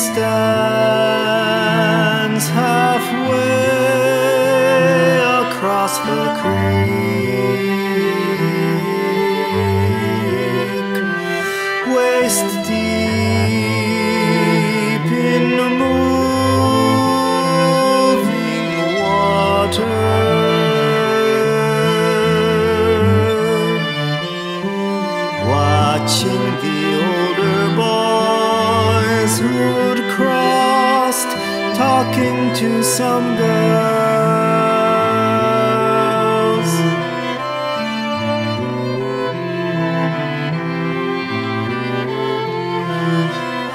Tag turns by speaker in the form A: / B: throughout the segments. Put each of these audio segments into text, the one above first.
A: stands halfway across the creek, waist deep in moving water. Watching the older boy. Talking to some girls.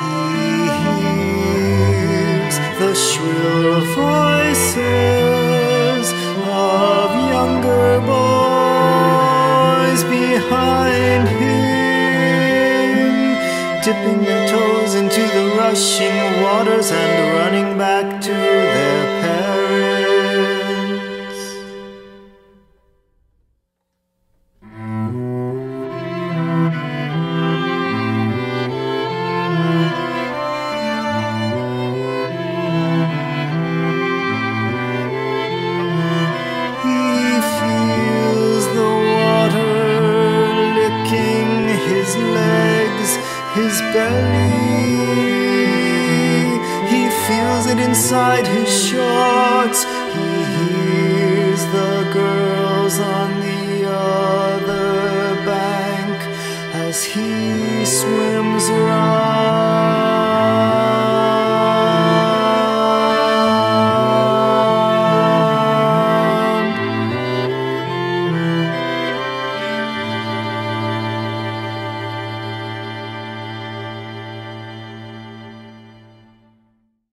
A: He hears the shrill voices of younger boys behind him, dipping their toes into the rushing waters and He feels it inside his shorts. He hears the girls on the other bank as he swims around.